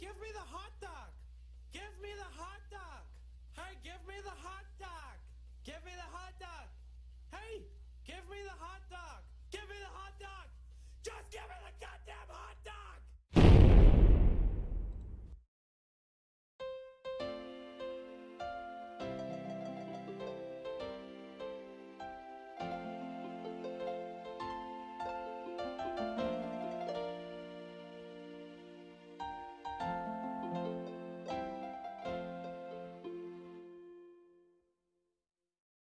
Give me the hot dog!